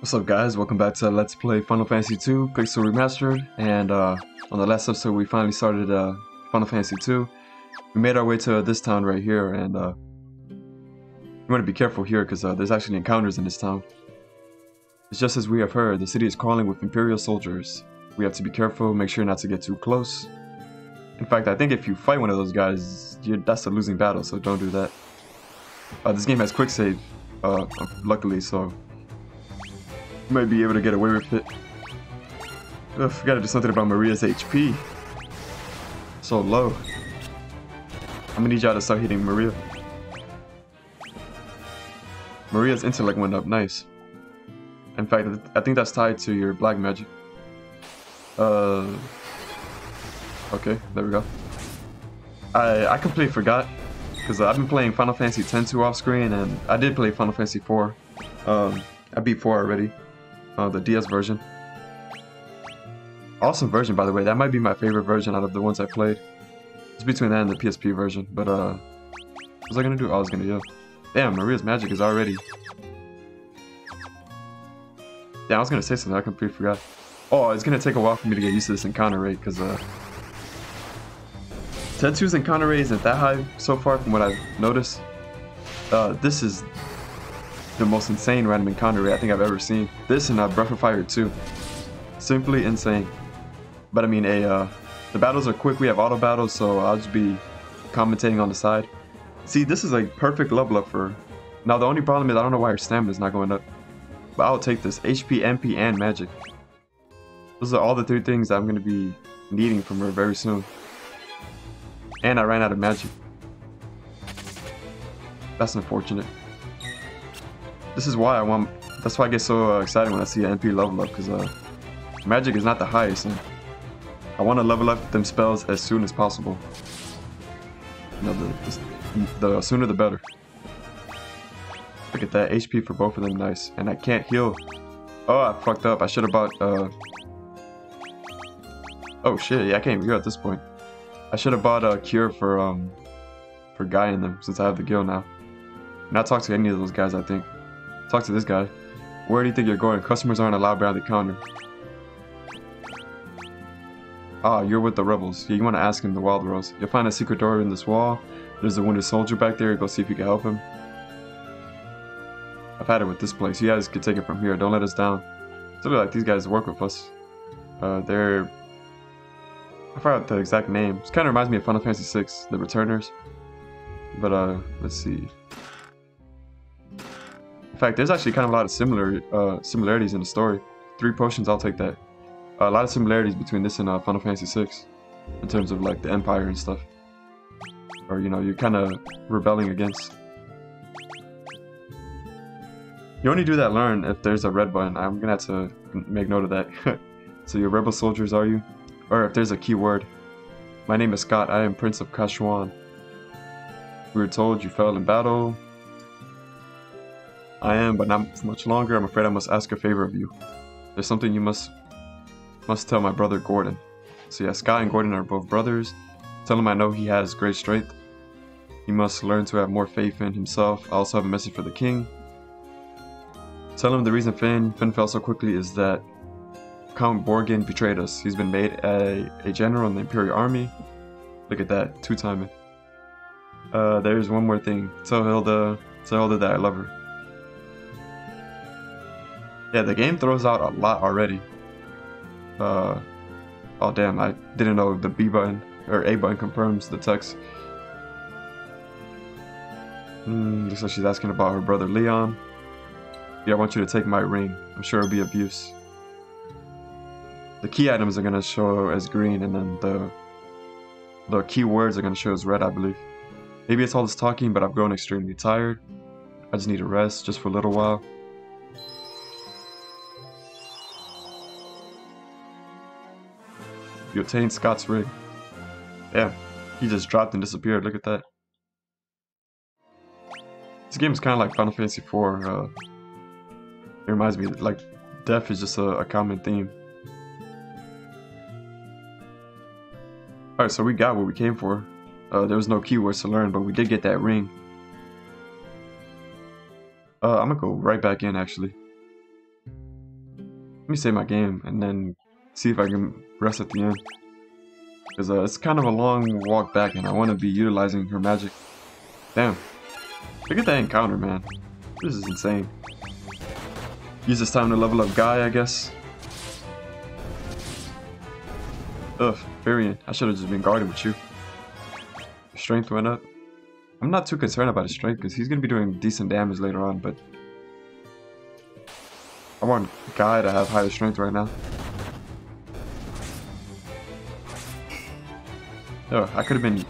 What's up guys, welcome back to Let's Play Final Fantasy II Pixel Remastered and uh, on the last episode we finally started uh, Final Fantasy II. We made our way to this town right here and uh, you want to be careful here because uh, there's actually encounters in this town. It's just as we have heard, the city is crawling with Imperial soldiers. We have to be careful, make sure not to get too close. In fact, I think if you fight one of those guys, that's a losing battle, so don't do that. Uh, this game has quick save, uh, luckily, so might be able to get away with it. Ugh, gotta do something about Maria's HP. So low. I'm gonna need y'all to start hitting Maria. Maria's intellect went up, nice. In fact, I think that's tied to your black magic. Uh, okay, there we go. I I completely forgot because I've been playing Final Fantasy X-2 off screen, and I did play Final Fantasy 4. Um, I beat 4 already, uh, the DS version. Awesome version, by the way. That might be my favorite version out of the ones I played. It's between that and the PSP version, but uh, what was I gonna do? Oh, I was gonna yell. Damn, Maria's magic is already. Yeah, I was gonna say something. I completely forgot. Oh, it's gonna take a while for me to get used to this encounter rate because uh, Tetsu's encounter rate isn't that high so far from what I've noticed. Uh, this is the most insane random encounter I think I've ever seen. This and uh, Breath of Fire 2. Simply insane. But I mean, a uh, the battles are quick. We have auto battles, so I'll just be commentating on the side. See, this is a perfect level up for... Now, the only problem is I don't know why her stamina is not going up. But I'll take this. HP, MP, and Magic. Those are all the three things I'm going to be needing from her very soon. And I ran out of Magic. That's unfortunate. This is why I want... That's why I get so uh, excited when I see an MP level up, because uh, Magic is not the highest, and I want to level up them spells as soon as possible. You know, the, the, the sooner the better. Look at that, HP for both of them, nice. And I can't heal. Oh, I fucked up. I should have bought, uh... Oh shit, yeah, I can't even heal at this point. I should have bought a cure for, um... For Guy in them, since I have the guild now. Not talk to any of those guys, I think. Talk to this guy. Where do you think you're going? Customers aren't allowed behind the counter. Ah, you're with the rebels. You want to ask him the Wild Rose. You'll find a secret door in this wall. There's a wounded soldier back there. Go see if you can help him. I've had it with this place. You guys can take it from here. Don't let us down. It's really like these guys work with us. Uh, they're... I forgot the exact name. It kind of reminds me of Final Fantasy VI, the Returners. But, uh, let's see. Fact, there's actually kind of a lot of similar uh, similarities in the story. Three potions, I'll take that a lot of similarities between this and uh, Final Fantasy VI in terms of like the Empire and stuff. Or you know, you're kind of rebelling against. You only do that learn if there's a red button. I'm gonna have to make note of that. so you're rebel soldiers, are you? Or if there's a keyword. My name is Scott. I am Prince of Kashuan. We were told you fell in battle. I am, but not much longer. I'm afraid I must ask a favor of you. There's something you must must tell my brother Gordon. So yeah, Scott and Gordon are both brothers. Tell him I know he has great strength. He must learn to have more faith in himself. I also have a message for the king. Tell him the reason Fynn, Fynn fell so quickly is that Count Borghen betrayed us. He's been made a, a general in the Imperial Army. Look at that, two timing. Uh, there's one more thing. Tell Hilda, tell Hilda that I love her. Yeah, the game throws out a lot already. Uh, oh damn, I didn't know the B button or A button confirms the text. Mm, looks like she's asking about her brother Leon. Yeah, I want you to take my ring. I'm sure it'll be abuse. The key items are gonna show as green, and then the the key words are gonna show as red, I believe. Maybe it's all this talking, but I've grown extremely tired. I just need a rest, just for a little while. You obtained Scott's ring. Yeah, he just dropped and disappeared. Look at that. This game is kind of like Final Fantasy IV. Uh, it reminds me, like, death is just a, a common theme. Alright, so we got what we came for. Uh, there was no keywords to learn, but we did get that ring. Uh, I'm gonna go right back in, actually. Let me save my game and then see if I can rest at the end. Because uh, it's kind of a long walk back and I want to be utilizing her magic. Damn. Look at that encounter, man. This is insane. Use this time to level up Guy, I guess. Ugh, Firion. I should have just been guarding with you. Strength went up. I'm not too concerned about his strength because he's going to be doing decent damage later on, but... I want Guy to have higher strength right now. Oh, I could have been...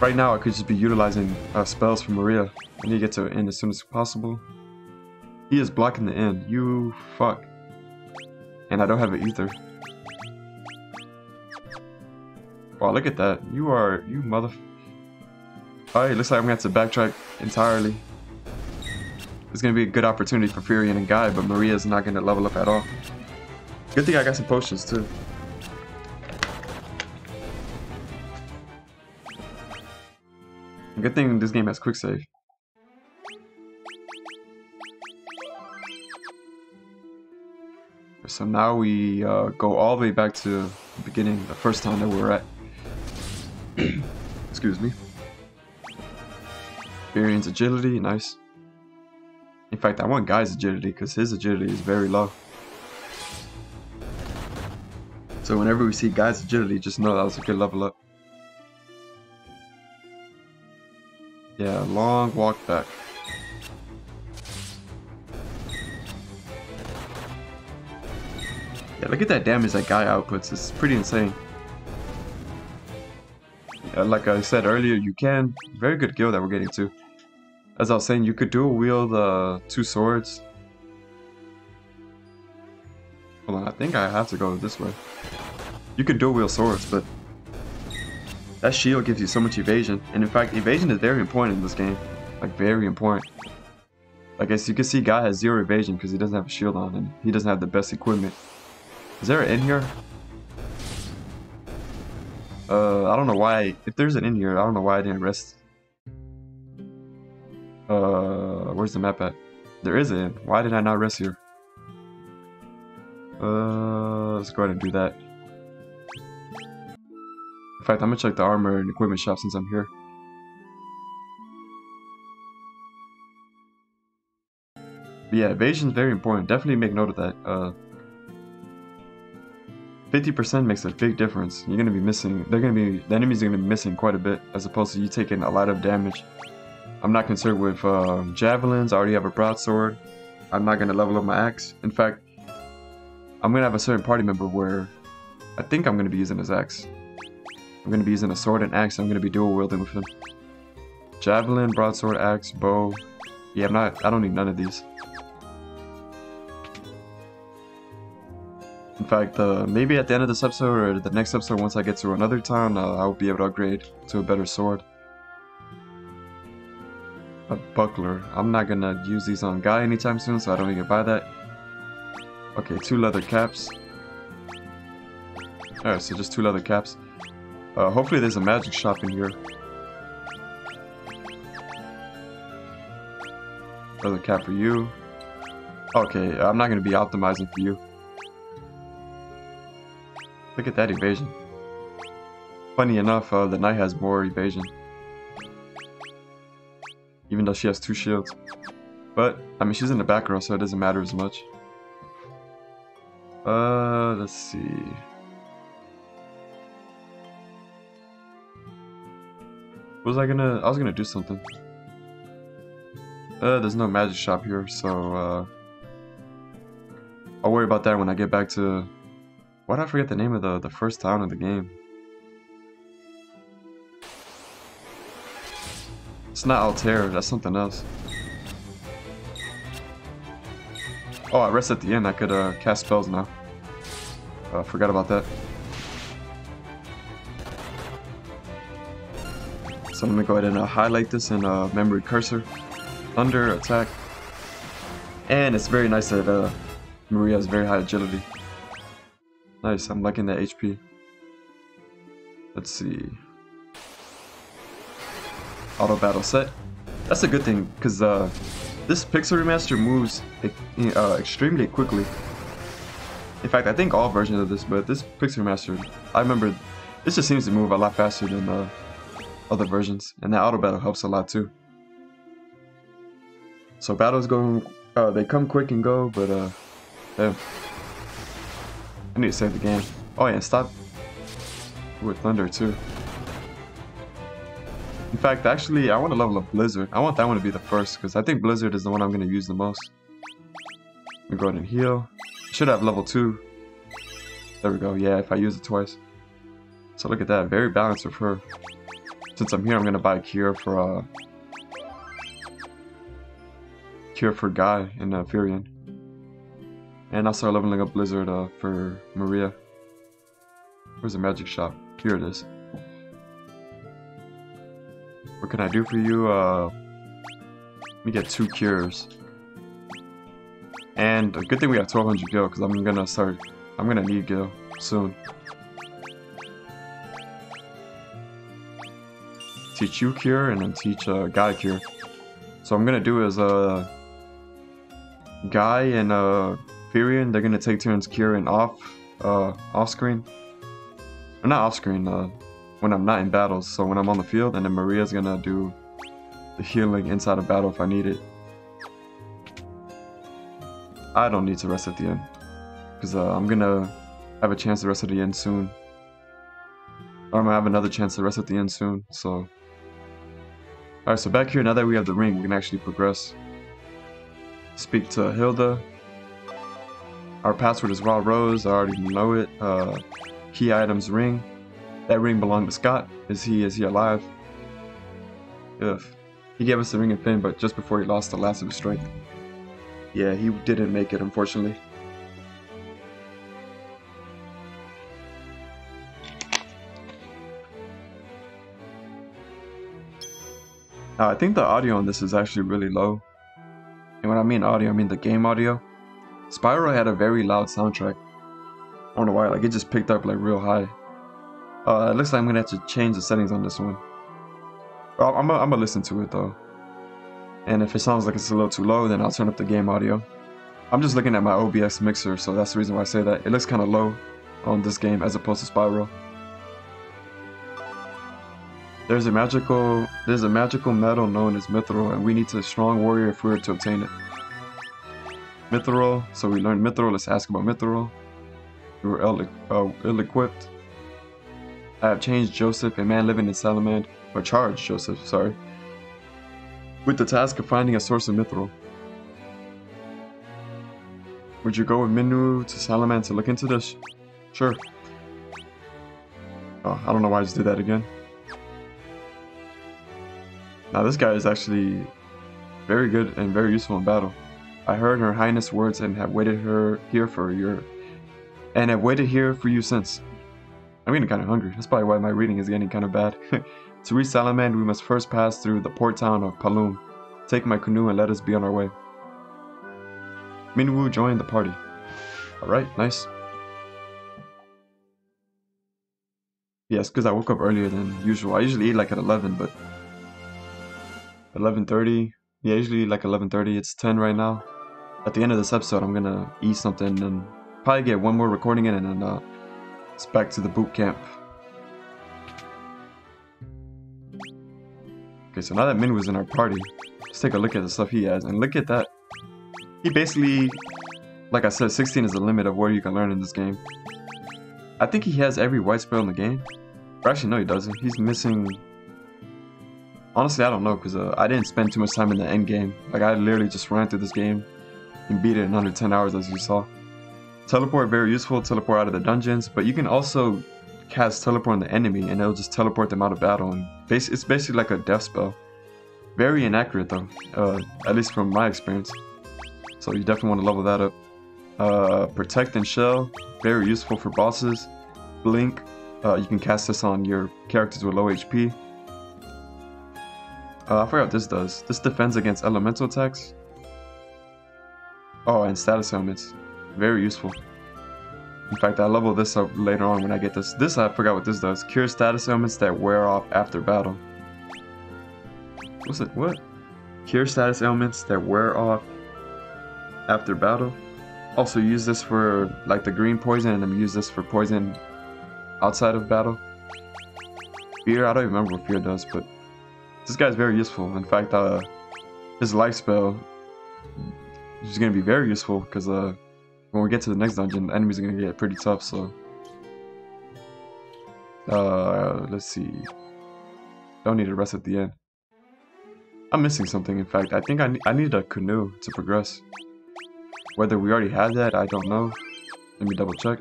Right now, I could just be utilizing uh, spells from Maria. I need to get to end as soon as possible. He is blocking the end. You fuck. And I don't have an ether. Wow, look at that. You are... You mother... Alright, looks like I'm going to have to backtrack entirely. It's going to be a good opportunity for Firion and Guy, but Maria's not going to level up at all. Good thing I got some potions, too. Good thing this game has quick save. So now we uh, go all the way back to the beginning, the first time that we were at. Excuse me. Experience agility, nice. In fact, I want Guy's agility because his agility is very low. So whenever we see Guy's agility, just know that was a good level up. Yeah, long walk back. Yeah, look at that damage that guy outputs. It's pretty insane. Yeah, like I said earlier, you can. Very good guild that we're getting to as I was saying, you could dual wield uh, two swords. Hold on, I think I have to go this way. You can dual wield swords, but that shield gives you so much evasion. And inn fact, evasion is very important in this game. Like, very important. Like, as you can see, Guy has zero evasion because he doesn't have a shield on and he doesn't have the best equipment. Is there an in here? Uh, I don't know why. If there's an in here, I don't know why I didn't rest uh, where's the map at? There is an a. Why did I not rest here? Uh, let's go ahead and do that. In fact, I'm gonna check the armor and equipment shop since I'm here. But yeah, evasion is very important. Definitely make note of that. Uh, 50% makes a big difference. You're gonna be missing. They're gonna be. The enemies are gonna be missing quite a bit, as opposed to you taking a lot of damage. I'm not concerned with uh, javelins. I already have a broadsword. I'm not to level up my axe. In fact, I'm to have a certain party member where I think I'm to be using his axe. I'm going to be using a sword and axe. I'm going to be dual wielding with him. Javelin, broadsword, axe, bow. Yeah, I'm not. I don't need none of these. In fact, uh, maybe at the end of this episode or the next episode, once I get to another town, uh, I'll be able to upgrade to a better sword a buckler. I'm not gonna use these on Guy anytime soon, so I don't need to buy that. Okay, two leather caps. Alright, so just two leather caps. Uh, hopefully there's a magic shop in here. Leather cap for you. Okay, I'm not gonna be optimizing for you. Look at that evasion. Funny enough, uh, the knight has more evasion even though she has two shields. But, I mean, she's in the back row, so it doesn't matter as much. Uh, let's see. Was I gonna... I was gonna do something. Uh, there's no magic shop here, so, uh... I'll worry about that when I get back to... Why did I forget the name of the, the first town in the game? It's not Altair, that's something else. Oh, I rest at the end. I could uh, cast spells now. Uh, forgot about that. So I'm gonna go ahead and uh, highlight this in uh, memory cursor. Thunder, attack. And it's very nice that uh, Maria has very high agility. Nice, I'm liking that HP. Let's see auto battle set. That's a good thing, because uh, This Pixel Remaster moves uh, extremely quickly. In fact, I think all versions of this, but this Pixel Remaster, I remember this just seems to move a lot faster than uh, other versions, and that auto battle helps a lot too. So battles go, uh, they come quick and go, but uh, yeah. I need to save the game. Oh yeah, stop with Thunder too. In fact, actually, I want to level up Blizzard. I want that one to be the first, because I think Blizzard is the one I'm going to use the most. Let me go ahead and heal. Should have level 2. There we go. Yeah, if I use it twice. So look at that. Very balanced with her. Since I'm here, I'm to buy a cure for, uh... Cure for Guy and uh, Firion. And start leveling up Blizzard uh, for Maria. Where's the magic shop? Here it is. What can I do for you? Uh, let me get two cures. And a good thing we got 1200 gil, because I'm gonna start, I'm gonna need gil soon. Teach you cure, and then teach uh, Guy cure. So I'm gonna do is, uh, Guy and, uh, Firion, they're gonna take turns curing off, uh, off screen. Or not off screen, uh, when I'm not in battles. So when I'm on the field, and then Maria's gonna do the healing inside a battle if I need it. I don't need to rest at the end. Because uh, I'm gonna have a chance to rest at the end soon. Or I'm gonna have another chance to rest at the end soon, so... Alright, so back here, now that we have the ring, we can actually progress. Speak to Hilda. Our password is Wild Rose, I already know it. Uh, key items ring. That ring belonged to Scott. Is he is he alive? If he gave us the ring and pin, but just before he lost the last of his strength. Yeah, he didn't make it, unfortunately. Now, I think the audio on this is actually really low. And when I mean audio, I mean the game audio. Spyro had a very loud soundtrack. I don't know why, like it just picked up like real high. Uh, it looks like I'm gonna have to change the settings on this one. I'm gonna listen to it though. And if it sounds like it's a little too low, then I'll turn up the game audio. I'm just looking at my OBS mixer, so that's the reason why I say that. It looks kind of low on this game as opposed to Spyro. There's a magical there's a magical metal known as Mithril, and we need a strong warrior if we were to obtain it. Mithril, so we learned Mithril, let's ask about Mithril. We were ill, uh, ill-equipped. I have changed Josef, a man living in Salamand, or charged Josef, sorry, with the task of finding a source of mithril. Would you go with Minwu to Salamand to look into this? Sure. Oh, I don't know why I just did that again. Now this guy is actually very good and very useful in battle. I heard her highness words and have waited her here for a year, and have waited here for you since. I'm getting kind of hungry. That's probably why my reading is getting kind of bad. to reach Salamand, we must first pass through the port town of Paloom. Take my canoe and let us be on our way. Minwu joined the party. Alright, nice. Yes, because I woke up earlier than usual. I usually eat like at 11, but 11.30. Yeah, usually like 11.30. It's 10 right now. At the end of this episode, I'm gonna eat something and probably get one more recording in and then uh, it's back to the boot camp. Okay, so now that Minwu's in our party, let's take a look at the stuff he has. And look at that. He basically, like I said, 16 is the limit of where you can learn in this game. I think he has every white spell in the game. Or actually, no, he doesn't. He's missing... Honestly, I don't know, because uh, I didn't spend too much time in the end game. Like, I literally just ran through this game and beat it in under 10 hours, as you saw. Teleport, very useful, teleport out of the dungeons, but you can also cast teleport on the enemy and it'll just teleport them out of battle. And it's basically like a death spell. Very inaccurate though, uh, at least from my experience. So you definitely want to level that up. Uh, protect and Shell, very useful for bosses. Blink, uh, you can cast this on your characters with low HP. Uh, I forgot what this does. This defends against elemental attacks. Oh, and status helmets. Very useful. In fact, I level this up later on when I get this. This, I forgot what this does. Cure status ailments that wear off after battle. What's it? What? Cure status ailments that wear off after battle. Also use this for like the green poison and then use this for poison outside of battle. Fear, I don't remember what fear does, but this guy's very useful. In fact, uh, his life spell is going to be very useful because uh, when we get to the next dungeon, the enemies are going to get pretty tough, so... Uh, let's see. Don't need a rest at the end. I'm missing something, in fact. I think I, ne I need a canoe to progress. Whether we already had that, I don't know. Let me double check.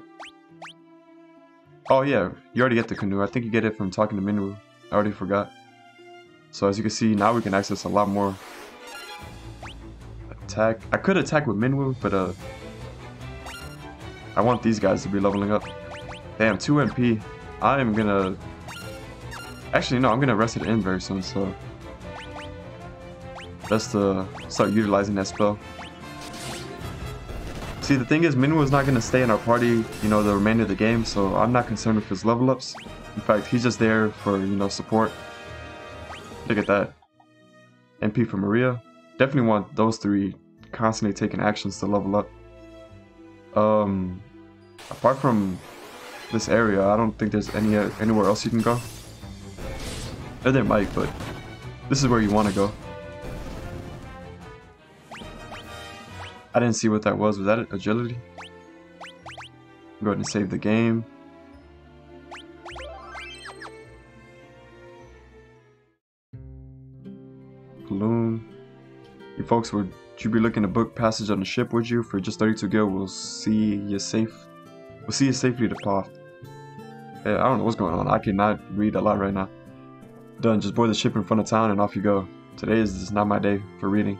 Oh yeah, you already get the canoe. I think you get it from talking to Minwu. I already forgot. So as you can see, now we can access a lot more attack. I could attack with Minwu, but uh, I want these guys to be leveling up. Damn, 2 MP. I am gonna... Actually, no, I'm gonna rest it in very soon, so... Best to start utilizing that spell. See, the thing is, Minwu is not gonna stay in our party, you know, the remainder of the game, so I'm not concerned with his level ups. In fact, he's just there for, you know, support. Look at that. MP for Maria. Definitely want those three constantly taking actions to level up. Um, apart from this area, I don't think there's any anywhere else you can go. Or there might, but this is where you want to go. I didn't see what that was. Was that agility? Go ahead and save the game. Paloom. You folks, would you be looking to book passage on the ship, would you? For just 32 gil, we'll see you safe. We'll see you safely to. Hey, I don't know what's going on. I cannot read a lot right now. Done. Just board the ship in front of town and off you go. Today is not my day for reading.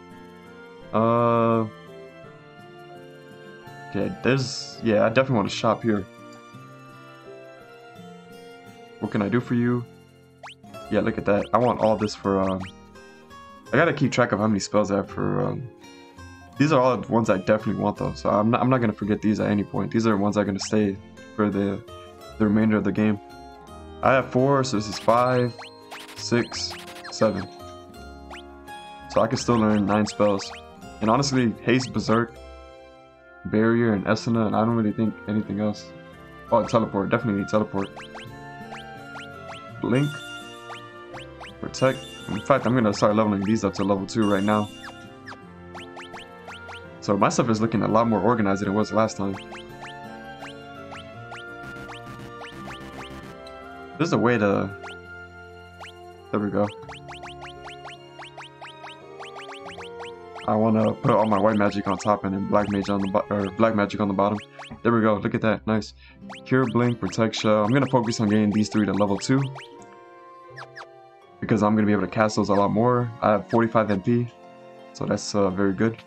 Uh. Okay, there's... Yeah, I definitely want to shop here. What can I do for you? Yeah, look at that. I want all this for, um... I gotta keep track of how many spells I have for, um... These are all the ones I definitely want, though. So I'm not, I'm not gonna forget these at any point. These are the ones I'm gonna stay for the, the remainder of the game. I have four, so this is five, six, seven. So I can still learn nine spells. And honestly, Haste, Berserk, Barrier, and Esuna, and I don't really think anything else. Oh, Teleport. Definitely need Teleport. Blink. Protect. In fact, I'm gonna start leveling these up to level 2 right now. So my stuff is looking a lot more organized than it was last time. There's a way to... There we go. I want to put all my white magic on top and then black magic on the or black magic on the bottom. There we go. Look at that. Nice. Cure, Blink, Protect Shell. I'm going to focus on getting these three to level 2. Because I'm going to be able to cast those a lot more. I have 45 MP. So that's uh, very good.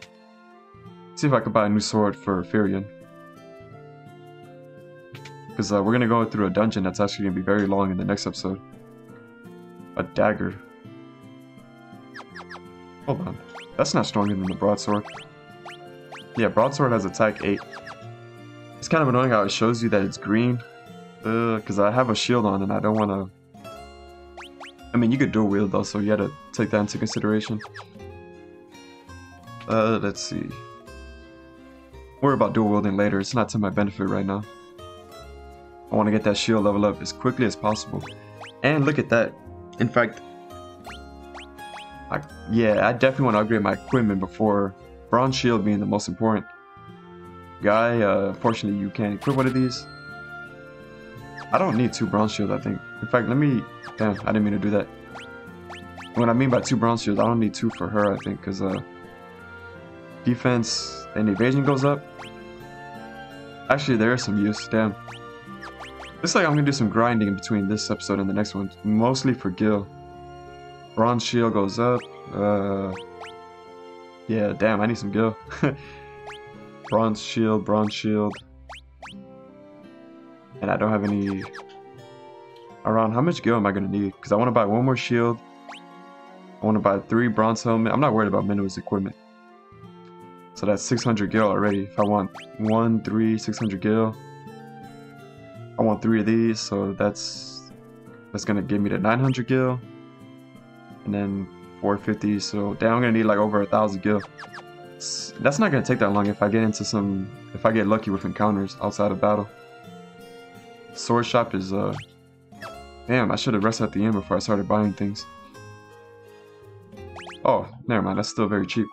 Let's see if I can buy a new sword for Firion. Because uh, we're going to go through a dungeon that's actually going to be very long in the next episode. A dagger. Hold on. That's not stronger than the broadsword. Yeah, broadsword has attack 8. It's kind of annoying how it shows you that it's green. Because uh, I have a shield on and I don't want to... I mean, you could dual wield though, so you gotta take that into consideration. Uh, let's see. Worry about dual wielding later, it's not to my benefit right now. I want to get that shield level up as quickly as possible. And look at that. In fact, I, yeah, I definitely want to upgrade my equipment before Bronze Shield being the most important. Guy, uh, unfortunately you can't equip one of these. I don't need two Bronze Shields, I think. In fact, let me... Damn, I didn't mean to do that. What I mean by two Bronze Shields, I don't need two for her, I think, because uh, defense and evasion goes up. Actually, there is some use, damn. Looks like I'm going to do some grinding in between this episode and the next one, mostly for Gil. Bronze shield goes up. Uh, yeah, damn, I need some gil. bronze shield, bronze shield. And I don't have any... Around how much gil am I going to need? Because I want to buy one more shield. I want to buy three bronze helmet. I'm not worried about Minwu's equipment. So that's 600 gil already. If I want one, three, 600 gil. I want three of these, so that's that's gonna give me the 900 gil and then 450, so damn, I'm gonna need like over a thousand gil. That's not gonna take that long if I get into some, if I get lucky with encounters outside of battle. Sword shop is, uh, damn, I should have rested at the end before I started buying things. Oh, never mind, that's still very cheap.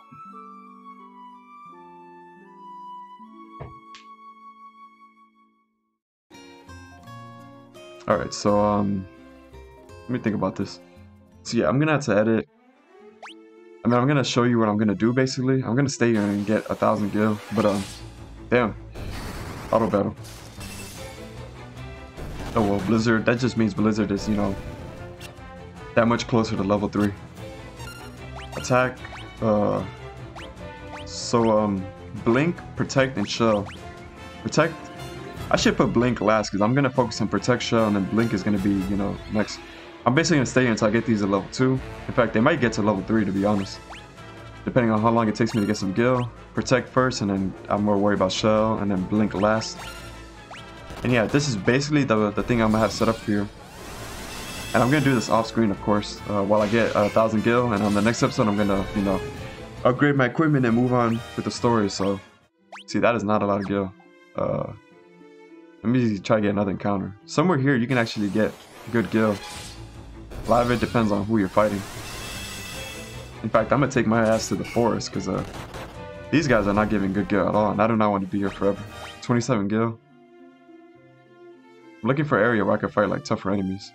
Alright, so, um, let me think about this. So yeah, I'm gonna have to edit. I mean, I'm gonna show you what I'm gonna do, basically. I'm gonna stay here and get a thousand gil, but, um, damn. Auto battle. Oh well, Blizzard, that just means Blizzard is, you know, that much closer to level 3. Attack, uh, so, um, Blink, Protect, and Shell. Protect, I should put Blink last, because I'm going to focus on Protect, Shell, and then Blink is going to be, you know, next. I'm basically going to stay here until I get these at level 2. In fact, they might get to level 3, to be honest. Depending on how long it takes me to get some Gil. Protect first, and then I'm more worried about Shell, and then Blink last. And yeah, this is basically the, the thing I'm gonna have set up for you. And I'm gonna do this off screen, of course, uh, while I get a thousand gil. And on the next episode, I'm gonna, you know, upgrade my equipment and move on with the story. So, see, that is not a lot of gil. Uh, let me try to get another encounter. Somewhere here, you can actually get good gil. A lot of it depends on who you're fighting. In fact, I'm gonna take my ass to the forest because uh, these guys are not giving good gil at all, and I do not want to be here forever. 27 gil. I'm looking for area where I can fight like tougher enemies.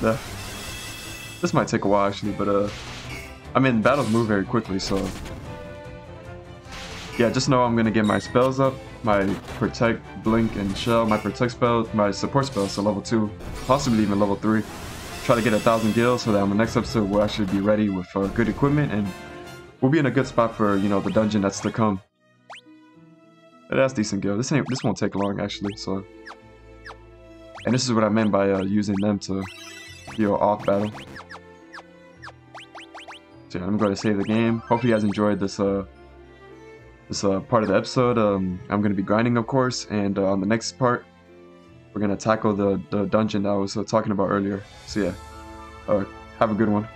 Yeah. This might take a while actually, but uh, I mean battles move very quickly, so yeah. Just know I'm gonna get my spells up, my protect, blink, and shell, my protect spell, my support spell, so level two, possibly even level three. Try to get a thousand gil so that on the next episode we'll actually be ready with uh, good equipment and we'll be in a good spot for you know the dungeon that's to come. That's decent gil. This ain't this won't take long actually, so and this is what I meant by uh, using them to you know off battle. So yeah, I'm going to save the game. Hopefully you guys enjoyed this uh this uh, part of the episode. Um, I'm going to be grinding, of course, and uh, on the next part, we're going to tackle the, the dungeon that I was uh, talking about earlier. So yeah, have a good one.